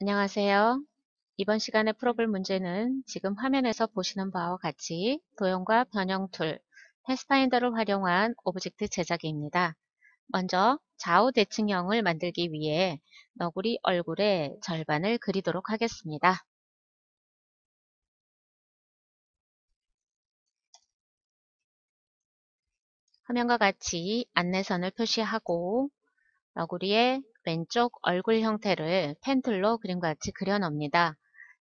안녕하세요. 이번 시간에 풀어볼 문제는 지금 화면에서 보시는 바와 같이 도형과 변형 tool, pathfinder를 활용한 object 제작입니다. 먼저 좌우 대칭형을 만들기 위해 너구리 얼굴의 절반을 그리도록 하겠습니다. 화면과 같이 안내선을 표시하고 너구리의 왼쪽 얼굴 형태를 pen tool로 그림과 같이 그려놓습니다.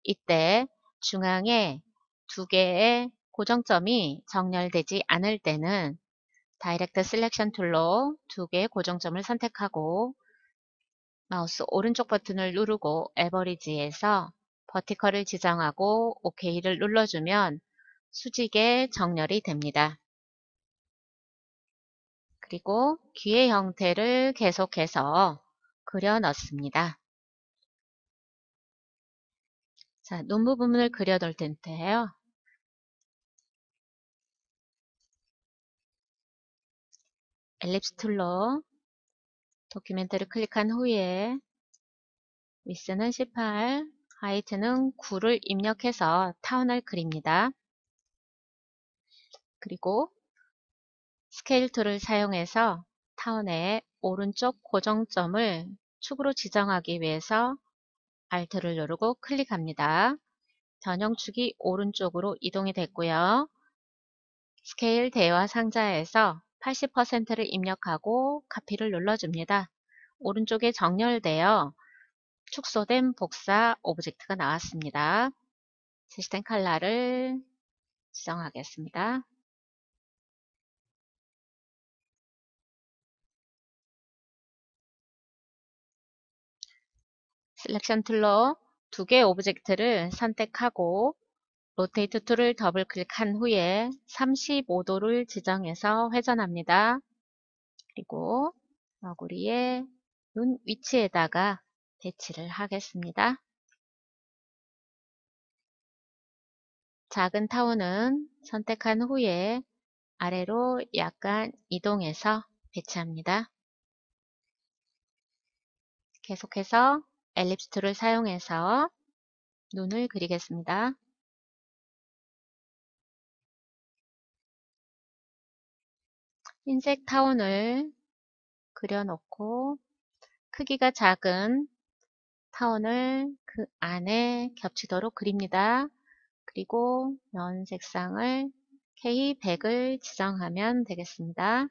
이때 중앙에 두 개의 고정점이 정렬되지 않을 때는 direct selection tool로 두 개의 고정점을 선택하고 마우스 오른쪽 버튼을 누르고 average에서 vertical을 지정하고 OK를 눌러주면 수직에 정렬이 됩니다. 그리고 귀의 형태를 계속해서 그려 넣습니다. 자, 눈 부분을 그려 놓을 텐데요. ellipse tool로 document를 클릭한 후에 위스는 18, height는 9를 입력해서 타원을 그립니다. 그리고 scale tool을 사용해서 타원의 오른쪽 고정점을 축으로 지정하기 위해서 Alt를 누르고 클릭합니다. 변형축이 오른쪽으로 이동이 됐고요. 스케일 대화 상자에서 80%를 입력하고 copy를 눌러줍니다. 오른쪽에 정렬되어 축소된 복사 object가 나왔습니다. 제시된 컬러를 지정하겠습니다. selection tool로 두 개의 object를 선택하고 rotate tool을 더블 클릭한 후에 35도를 지정해서 회전합니다. 그리고 너구리의 눈 위치에다가 배치를 하겠습니다. 작은 타원은 선택한 후에 아래로 약간 이동해서 배치합니다. 계속해서 ellipse tool을 사용해서 눈을 그리겠습니다. 흰색 타원을 그려놓고 크기가 작은 타원을 그 안에 겹치도록 그립니다. 그리고 면 색상을 K100을 지정하면 되겠습니다.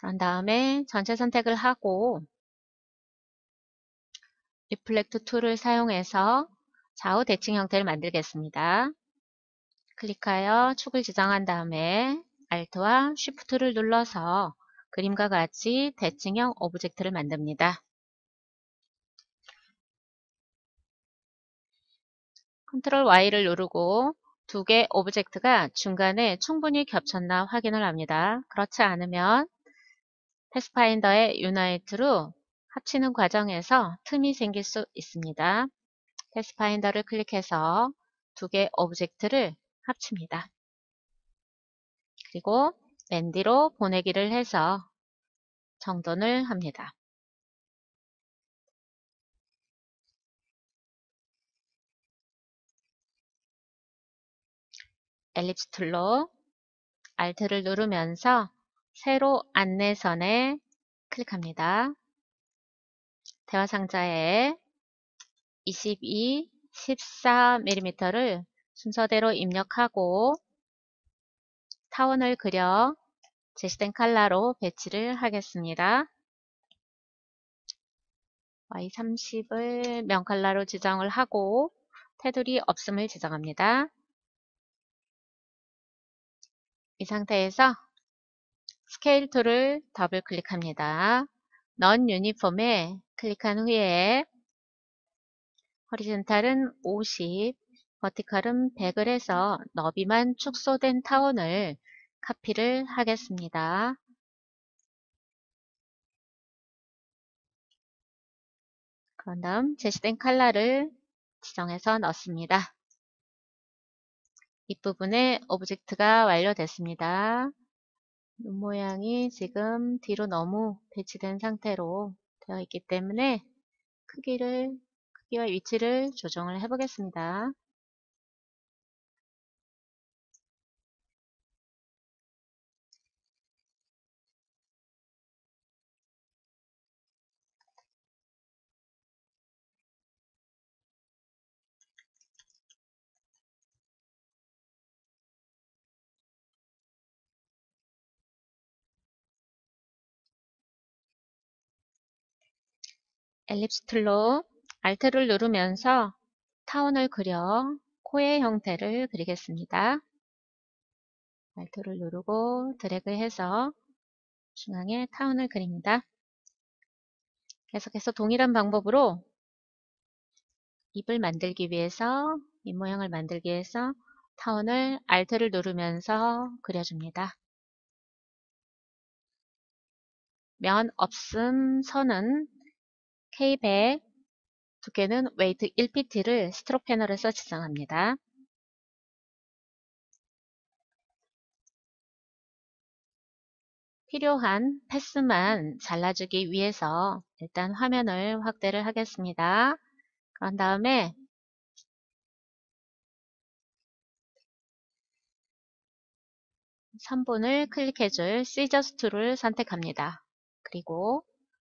그런 다음에 전체 선택을 하고 Reflect Tool을 사용해서 좌우 대칭 형태를 만들겠습니다. 클릭하여 축을 지정한 다음에 Alt와 Shift를 눌러서 그림과 같이 대칭형 object를 만듭니다. Ctrl Y를 누르고 두 개 object가 중간에 충분히 겹쳤나 확인을 합니다. 그렇지 않으면 Pathfinder의 Unite로 합치는 과정에서 틈이 생길 수 있습니다. Pathfinder를 클릭해서 두 개 object를 합칩니다. 그리고 맨 뒤로 보내기를 해서 정돈을 합니다. Ellipse Tool로 Alt를 누르면서 세로 안내선에 클릭합니다. 대화 상자에 22, 14mm를 순서대로 입력하고 타원을 그려 제시된 칼라로 배치를 하겠습니다. Y30을 명칼라로 지정을 하고 테두리 없음을 지정합니다. 이 상태에서 Scale Tool을 더블 클릭합니다. Non-Uniform에 클릭한 후에 Horizontal은 50, Vertical은 100을 해서 너비만 축소된 타원을 카피를 하겠습니다. 그런 다음 제시된 칼라를 지정해서 넣습니다. 윗부분에 object가 완료됐습니다. 눈 모양이 지금 뒤로 너무 배치된 상태로 되어 있기 때문에 크기를, 크기와 위치를 조정을 해 보겠습니다. Ellipse Tool로 Alt를 누르면서 타원을 그려 코의 형태를 그리겠습니다. Alt를 누르고 드래그해서 중앙에 타원을 그립니다. 계속해서 동일한 방법으로 입을 만들기 위해서 입 모양을 만들기 위해서 타원을 Alt를 누르면서 그려줍니다. 면 없음 선은 K100 두께는 웨이트 1pt를 스트록 패널에서 지정합니다. 필요한 패스만 잘라주기 위해서 일단 화면을 확대를 하겠습니다. 그런 다음에 선분을 클릭해줄 Scissors Tool을 선택합니다. 그리고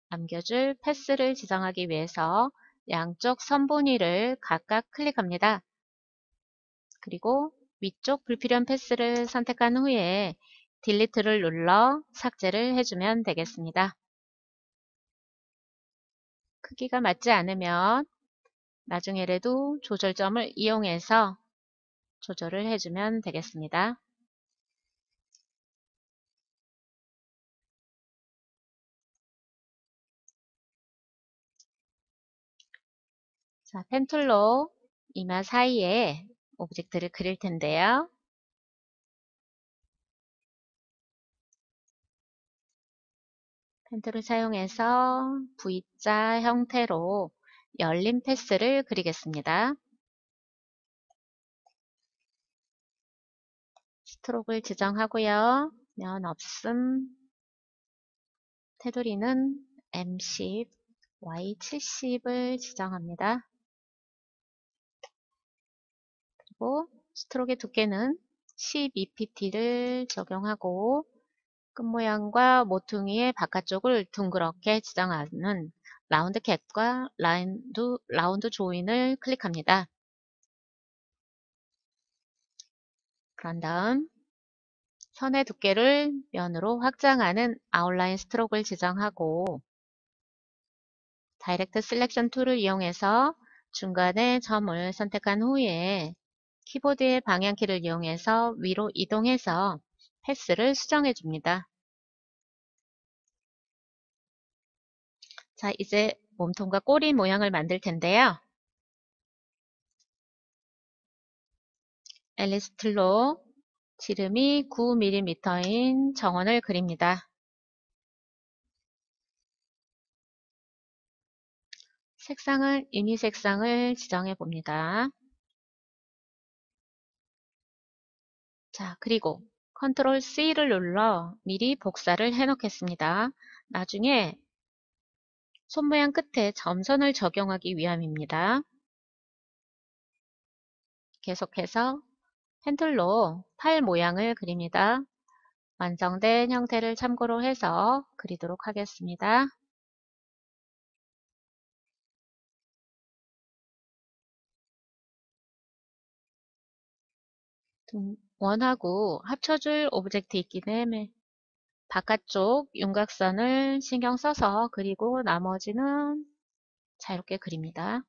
남겨줄 path를 지정하기 위해서 양쪽 선분 위를 각각 클릭합니다. 그리고 위쪽 불필요한 path를 선택한 후에 Delete를 눌러 삭제를 해주면 되겠습니다. 크기가 맞지 않으면 나중에라도 조절점을 이용해서 조절을 해주면 되겠습니다. 자, Pen Tool로 이마 사이에 object를 그릴 텐데요. Pen Tool을 사용해서 V자 형태로 열린 패스를 그리겠습니다. 스트로크를 지정하고요. 면 없음, 테두리는 M10, Y70을 지정합니다. 그리고 스트로크의 두께는 12pt를 적용하고 끝모양과 모퉁이의 바깥쪽을 둥그렇게 지정하는 Round Cap과 Round, Round Join을 클릭합니다. 그런 다음 선의 두께를 면으로 확장하는 Outline Stroke를 지정하고 Direct Selection Tool을 이용해서 중간에 점을 선택한 후에 키보드의 방향키를 이용해서 위로 이동해서 path를 수정해 줍니다. 자, 이제 몸통과 꼬리 모양을 만들 텐데요. 앨리스틀로 지름이 9mm인 정원을 그립니다. 색상을 유니 색상을 지정해 봅니다. 자, 그리고 컨트롤 C를 눌러 미리 복사를 해 놓겠습니다. 나중에 손 모양 끝에 점선을 적용하기 위함입니다. 계속해서 Pen Tool로 팔 모양을 그립니다. 완성된 형태를 참고로 해서 그리도록 하겠습니다. 원하고 합쳐줄 object 있기 때문에 바깥쪽 윤곽선을 신경 써서 그리고 나머지는 자유롭게 그립니다.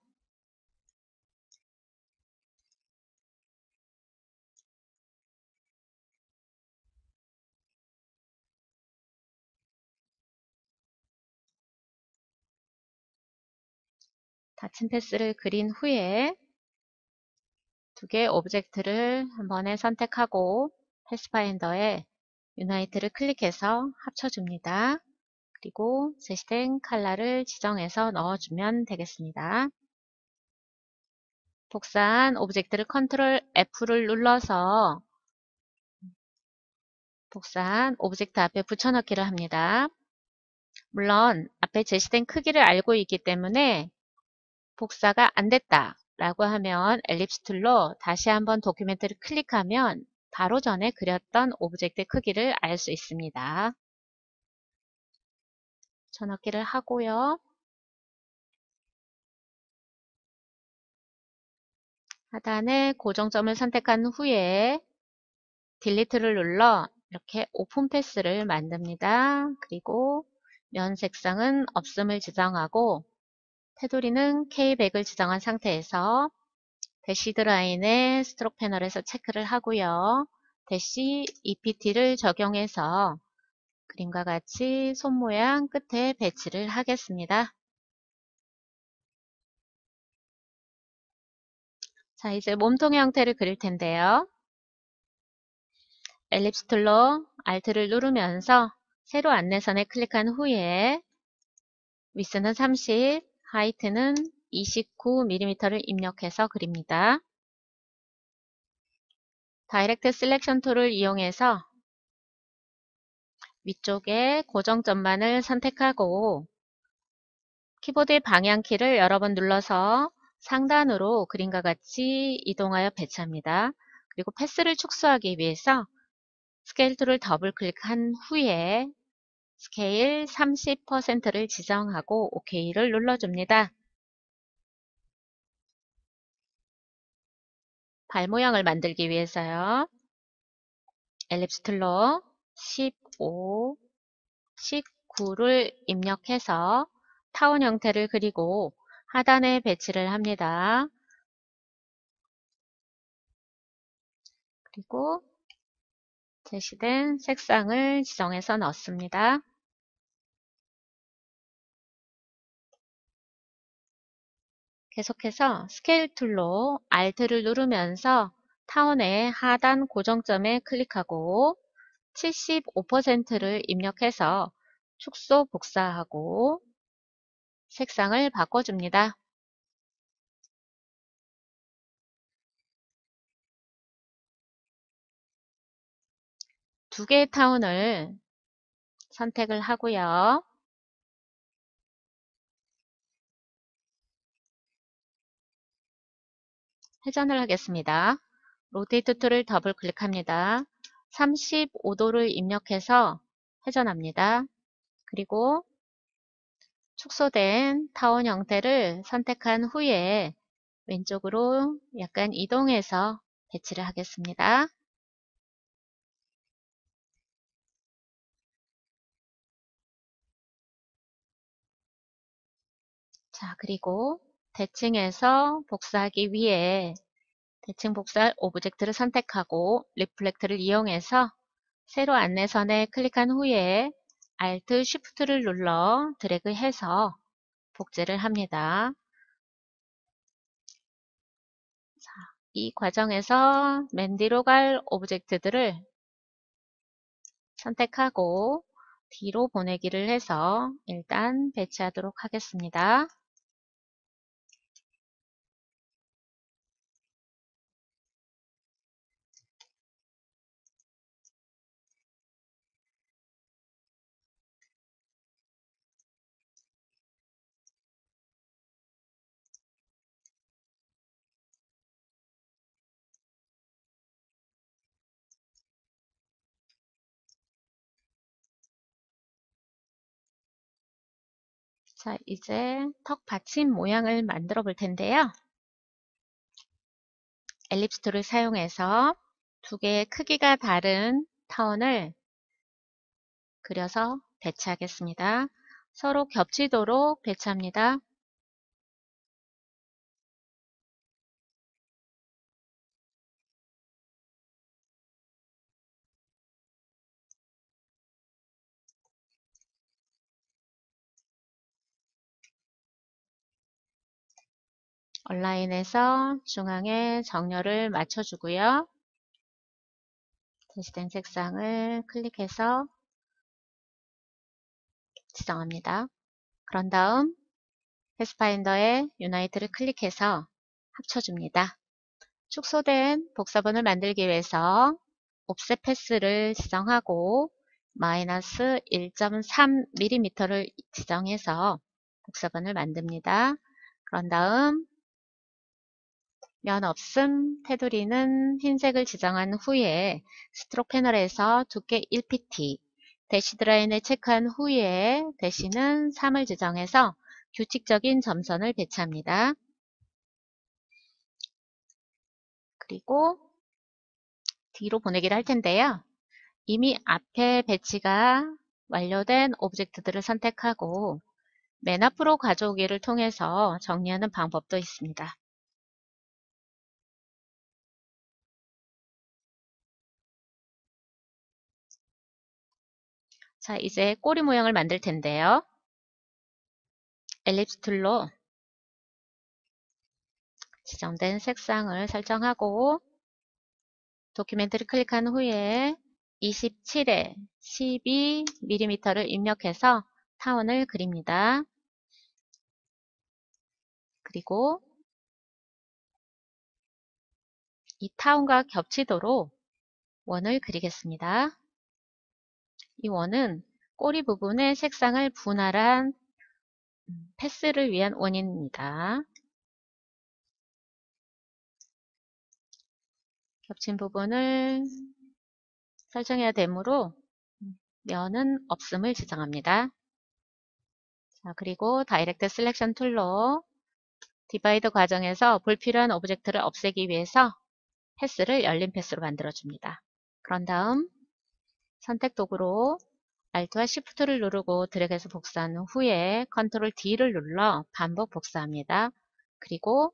닫힌 패스를 그린 후에 두 개의 오브젝트를 한 번에 선택하고 Pathfinder에 Unite를 클릭해서 합쳐줍니다. 그리고 제시된 컬러를 지정해서 넣어주면 되겠습니다. 복사한 object를 Ctrl F를 눌러서 복사한 object 앞에 붙여넣기를 합니다. 물론 앞에 제시된 크기를 알고 있기 때문에 복사가 안 됐다 라고 하면 Ellipse Tool로 다시 한번 document를 클릭하면 바로 전에 그렸던 object 크기를 알 수 있습니다. 전넣기를 하고요. 하단에 고정점을 선택한 후에 Delete를 눌러 이렇게 open path를 만듭니다. 그리고 면 색상은 없음을 지정하고 테두리는 K100을 지정한 상태에서 Dashed Line의 Stroke 패널에서 체크를 하고요. dash 2pt를 적용해서 그림과 같이 손 모양 끝에 배치를 하겠습니다. 자, 이제 몸통의 형태를 그릴 텐데요. Ellipse Tool로 Alt를 누르면서 세로 안내선에 클릭한 후에 위스는 30, Height는 29mm를 입력해서 그립니다. Direct Selection Tool을 이용해서 위쪽에 고정점만을 선택하고 키보드의 방향키를 여러 번 눌러서 상단으로 그림과 같이 이동하여 배치합니다. 그리고 path를 축소하기 위해서 Scale Tool을 더블 클릭한 후에 스케일 30%를 지정하고 OK를 눌러줍니다. 발 모양을 만들기 위해서요. Ellipse Tool로 15, 19를 입력해서 타원 형태를 그리고 하단에 배치를 합니다. 그리고 제시된 색상을 지정해서 넣습니다. 계속해서 Scale Tool로 Alt를 누르면서 타원의 하단 고정점에 클릭하고 75%를 입력해서 축소 복사하고 색상을 바꿔줍니다. 두 개의 타원을 선택을 하고요. 회전을 하겠습니다. Rotate Tool을 더블 클릭합니다. 35도를 입력해서 회전합니다. 그리고 축소된 타원 형태를 선택한 후에 왼쪽으로 약간 이동해서 배치를 하겠습니다. 자, 그리고 대칭해서 복사하기 위해 대칭 복사할 object를 선택하고 Reflect를 이용해서 세로 안내선에 클릭한 후에 Alt Shift를 눌러 드래그해서 복제를 합니다. 자, 이 과정에서 맨 뒤로 갈 오브젝트들을 선택하고 뒤로 보내기를 해서 일단 배치하도록 하겠습니다. 자, 이제 턱 받침 모양을 만들어 볼 텐데요. Ellipse Tool을 사용해서 두 개의 크기가 다른 타원을 그려서 배치하겠습니다. 서로 겹치도록 배치합니다. 온라인에서 중앙에 정렬을 맞춰주고요. 제시된 색상을 클릭해서 지정합니다. 그런 다음 패스파인더에 유나이트를 클릭해서 합쳐줍니다. 축소된 복사본을 만들기 위해서 옵셋 패스를 지정하고 마이너스 1.3mm를 지정해서 복사본을 만듭니다. 그런 다음 면 없음 테두리는 흰색을 지정한 후에 스트로크 패널에서 두께 1pt 대시 드라인을 체크한 후에 대시는 3을 지정해서 규칙적인 점선을 배치합니다. 그리고 뒤로 보내기를 할 텐데요. 이미 앞에 배치가 완료된 object들을 선택하고 맨 앞으로 가져오기를 통해서 정리하는 방법도 있습니다. 자, 이제 꼬리 모양을 만들 텐데요. Ellipse Tool로 지정된 색상을 설정하고 도큐멘트를 클릭한 후에 27에 12mm를 입력해서 타원을 그립니다. 그리고 이 타원과 겹치도록 원을 그리겠습니다. 이 원은 꼬리 부분의 색상을 분할한 패스를 위한 원입니다. 겹친 부분을 설정해야 되므로 면은 없음을 지정합니다. 자, 그리고 Direct Selection Tool로 Divide 과정에서 불필요한 object를 없애기 위해서 path를 열린 path로 만들어줍니다. 그런 다음 선택 도구로 Alt와 Shift를 누르고 드래그해서 복사한 후에 Ctrl D를 눌러 반복 복사합니다. 그리고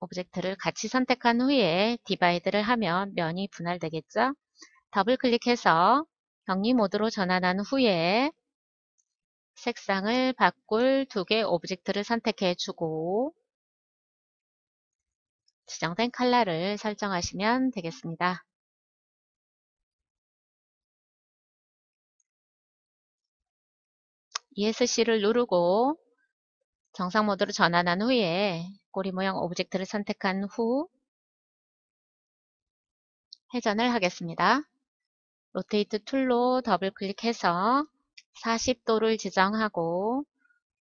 object를 같이 선택한 후에 Divide를 하면 면이 분할되겠죠? 더블 클릭해서 격리 모드로 전환한 후에 색상을 바꿀 두 개의 object를 선택해 주고 지정된 컬러를 설정하시면 되겠습니다. ESC를 누르고 정상 모드로 전환한 후에 꼬리 모양 object를 선택한 후 회전을 하겠습니다. Rotate Tool로 더블 클릭해서 40도를 지정하고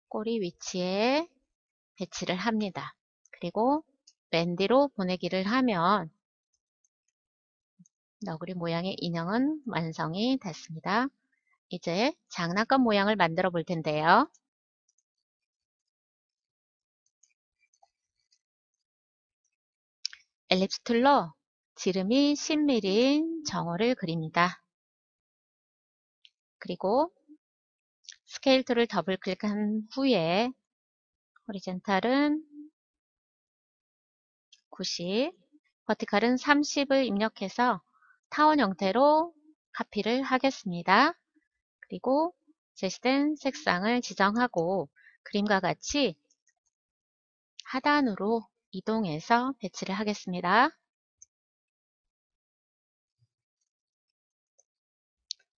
꼬리 위치에 배치를 합니다. 그리고 맨 뒤로 보내기를 하면 너구리 모양의 인형은 완성이 됐습니다. 이제 장난감 모양을 만들어 볼 텐데요. Ellipse Tool로 지름이 10mm인 정원을 그립니다. 그리고 Scale Tool을 더블 클릭한 후에 Horizontal은 90, Vertical은 30을 입력해서 타원 형태로 카피를 하겠습니다. 그리고 제시된 색상을 지정하고 그림과 같이 하단으로 이동해서 배치를 하겠습니다.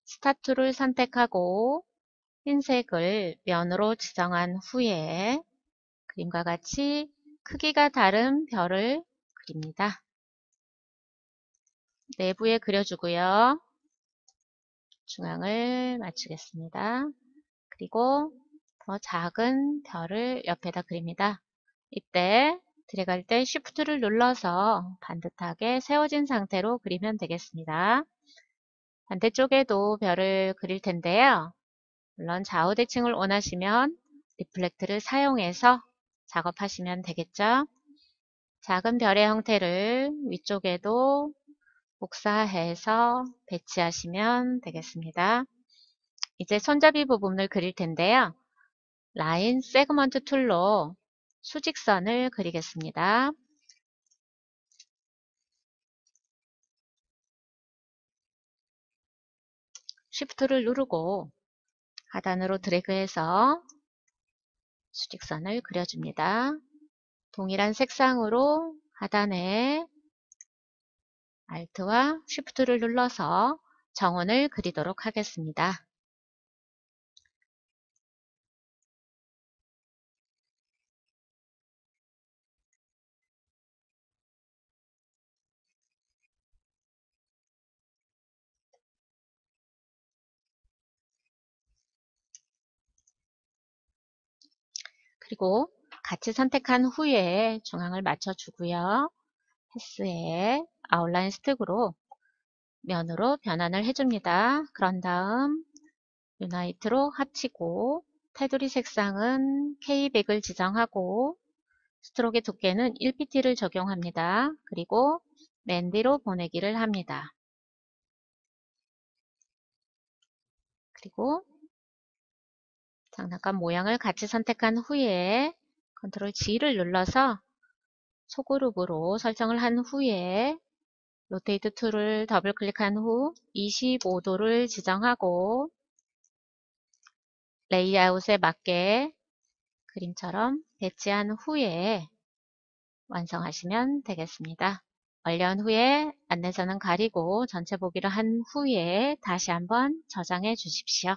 스타트를 선택하고 흰색을 면으로 지정한 후에 그림과 같이 크기가 다른 별을 그립니다. 내부에 그려주고요. 중앙을 맞추겠습니다. 그리고 더 작은 별을 옆에다 그립니다. 이때 들어갈 때 Shift를 눌러서 반듯하게 세워진 상태로 그리면 되겠습니다. 반대쪽에도 별을 그릴 텐데요. 물론 좌우 대칭을 원하시면 Reflect를 사용해서 작업하시면 되겠죠. 작은 별의 형태를 위쪽에도 복사해서 배치하시면 되겠습니다. 이제 손잡이 부분을 그릴 텐데요. Line Segment Tool로 수직선을 그리겠습니다. Shift를 누르고 하단으로 드래그해서 수직선을 그려줍니다. 동일한 색상으로 하단에 Alt와 Shift를 눌러서 정원을 그리도록 하겠습니다. 그리고 같이 선택한 후에 중앙을 맞춰주고요. Path에 Outline Stroke로 면으로 변환을 해줍니다. 그런 다음 Unite로 합치고 테두리 색상은 K100을 지정하고 Stroke의 두께는 1pt를 적용합니다. 그리고 맨 뒤로 보내기를 합니다. 그리고 장난감 모양을 같이 선택한 후에 Control G를 눌러서 소그룹으로 설정을 한 후에 rotate tool을 더블 클릭한 후 25도를 지정하고 레이아웃에 맞게 그림처럼 배치한 후에 완성하시면 되겠습니다. 완료한 후에 안내서는 가리고 전체 보기를 한 후에 다시 한번 저장해 주십시오.